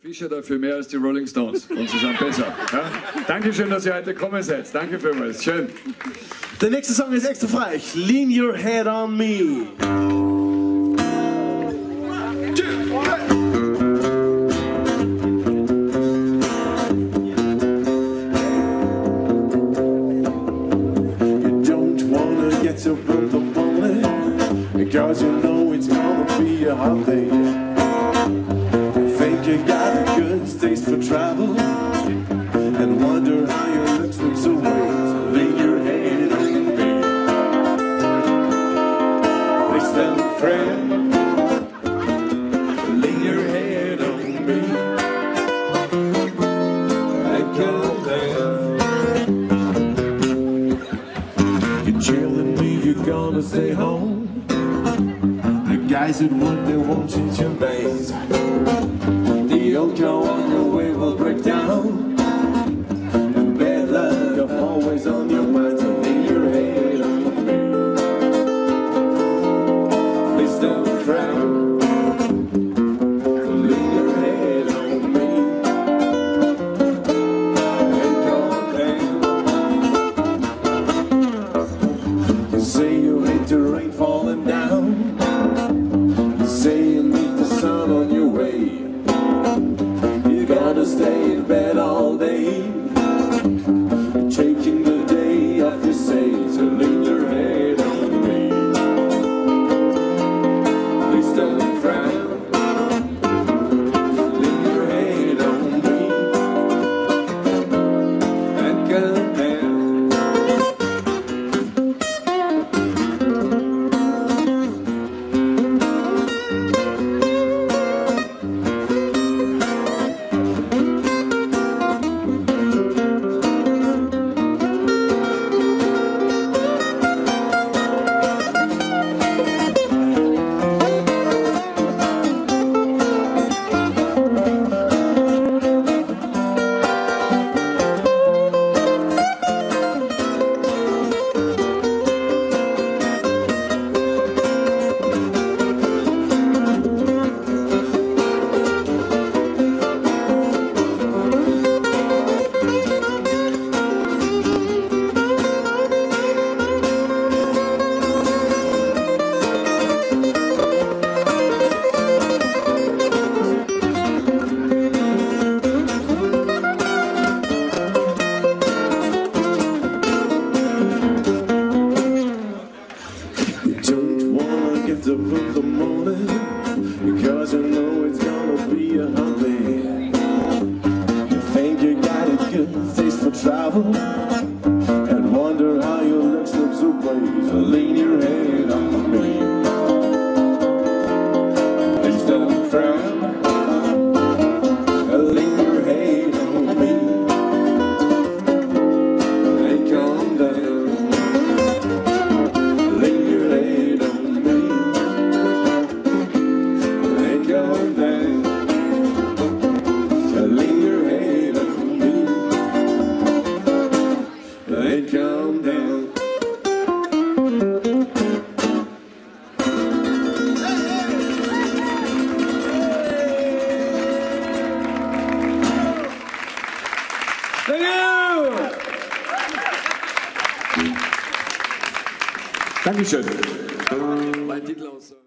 Fischer dafür mehr als die Rolling Stones und sie sind besser. Ja? Dankeschön, dass ihr heute seid. Danke vielmals. Schön. Der nächste Song ist extra frech. Lean Your Head on Me. You don't wanna get the morning Because you know it's gonna be a hot day gonna stay home. The guys at work, they want you to base. The old car on your way will break down. And bad luck, always on your travel and calm down. Thank you. Dankeschön. Um,